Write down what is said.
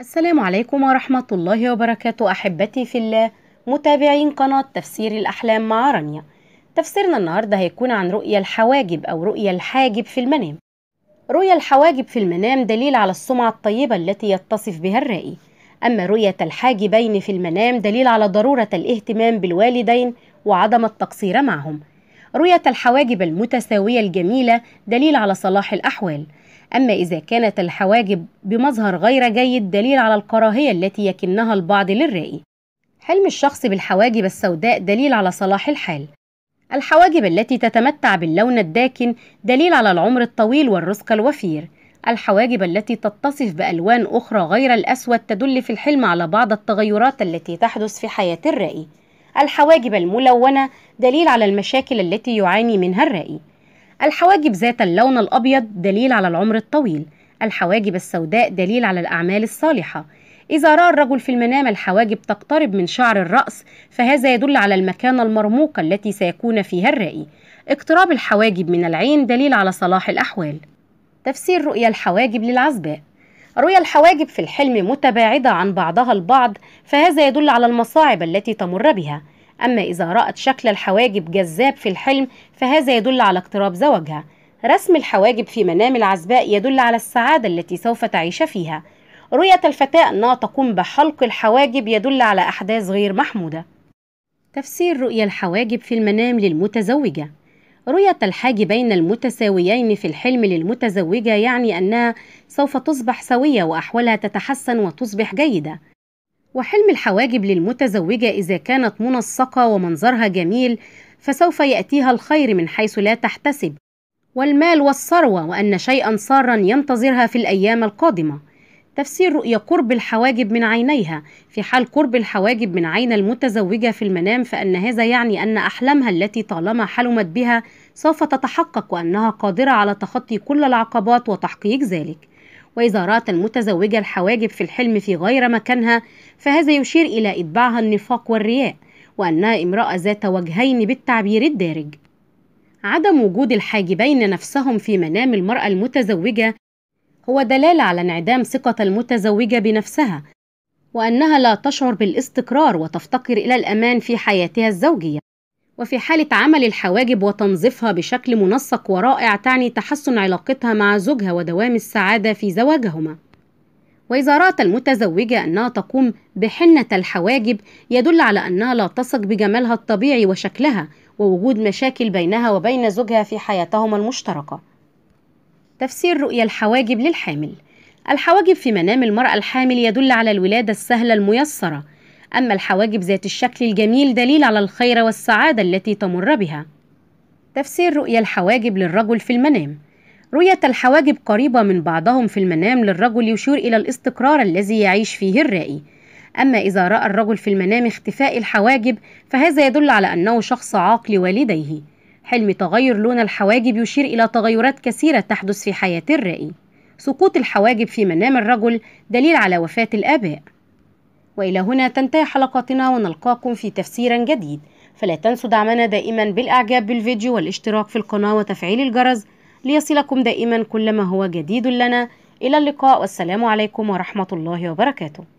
السلام عليكم ورحمة الله وبركاته أحبتي في الله متابعين قناة تفسير الأحلام مع رانيا. تفسيرنا النهاردة هيكون عن رؤية الحواجب أو رؤية الحاجب في المنام. رؤية الحواجب في المنام دليل على السمعة الطيبة التي يتصف بها الرائي. أما رؤية الحاجبين في المنام دليل على ضرورة الاهتمام بالوالدين وعدم التقصير معهم. رؤية الحواجب المتساوية الجميلة دليل على صلاح الأحوال. أما إذا كانت الحواجب بمظهر غير جيد دليل على الكراهية التي يكنها البعض للرائي حلم الشخص بالحواجب السوداء دليل على صلاح الحال. الحواجب التي تتمتع باللون الداكن دليل على العمر الطويل والرزق الوفير. الحواجب التي تتصف بألوان أخرى غير الأسود تدل في الحلم على بعض التغيرات التي تحدث في حياة الرائي الحواجب الملونة دليل على المشاكل التي يعاني منها الرائي الحواجب ذات اللون الأبيض دليل على العمر الطويل الحواجب السوداء دليل على الأعمال الصالحة. إذا رأى الرجل في المنام الحواجب تقترب من شعر الرأس فهذا يدل على المكانة المرموقة التي سيكون فيها الرائي. اقتراب الحواجب من العين دليل على صلاح الأحوال. تفسير رؤيا الحواجب للعزباء. رؤيا الحواجب في الحلم متباعدة عن بعضها البعض فهذا يدل على المصاعب التي تمر بها. أما إذا رأت شكل الحواجب جذاب في الحلم فهذا يدل على اقتراب زواجها رسم الحواجب في منام العزباء يدل على السعادة التي سوف تعيش فيها. رؤية الفتاة أنها تقوم بحلق الحواجب يدل على أحداث غير محمودة. تفسير رؤيا الحواجب في المنام للمتزوجة. رؤية الحاجبين المتساويين في الحلم للمتزوجة يعني أنها سوف تصبح سوية وأحوالها تتحسن وتصبح جيدة. وحلم الحواجب للمتزوجة إذا كانت منسقة ومنظرها جميل فسوف يأتيها الخير من حيث لا تحتسب. والمال والثروة وأن شيئا سارا ينتظرها في الأيام القادمة. تفسير رؤية قرب الحواجب من عينيها. في حال قرب الحواجب من عين المتزوجة في المنام فأن هذا يعني أن أحلامها التي طالما حلمت بها سوف تتحقق وأنها قادرة على تخطي كل العقبات وتحقيق ذلك. وإذا رأت المتزوجة الحواجب في الحلم في غير مكانها فهذا يشير إلى إتباعها النفاق والرياء وأنها امرأة ذات وجهين بالتعبير الدارج. عدم وجود الحاجبين نفسهم في منام المرأة المتزوجة هو دلالة على انعدام ثقة المتزوجة بنفسها وأنها لا تشعر بالاستقرار وتفتقر إلى الأمان في حياتها الزوجية. وفي حالة عمل الحواجب وتنظيفها بشكل منسق ورائع تعني تحسن علاقتها مع زوجها ودوام السعادة في زواجهما. وإذا رأت المتزوجة أنها تقوم بحنة الحواجب يدل على أنها لا تثق بجمالها الطبيعي وشكلها ووجود مشاكل بينها وبين زوجها في حياتهما المشتركة. تفسير رؤيا الحواجب للحامل. الحواجب في منام المرأة الحامل يدل على الولادة السهلة الميسرة أما الحواجب ذات الشكل الجميل دليل على الخير والسعادة التي تمر بها. تفسير رؤيا الحواجب للرجل في المنام. رؤية الحواجب قريبة من بعضهم في المنام للرجل يشير إلى الاستقرار الذي يعيش فيه الرائي. أما إذا رأى الرجل في المنام اختفاء الحواجب فهذا يدل على أنه شخص عاق لوالديه حلم تغير لون الحواجب يشير إلى تغيرات كثيرة تحدث في حياة الرائي. سقوط الحواجب في منام الرجل دليل على وفاة الآباء. وإلى هنا تنتهي حلقاتنا ونلقاكم في تفسير جديد. فلا تنسوا دعمنا دائما بالإعجاب بالفيديو والاشتراك في القناة وتفعيل الجرس ليصلكم دائما كل ما هو جديد لنا. إلى اللقاء والسلام عليكم ورحمة الله وبركاته.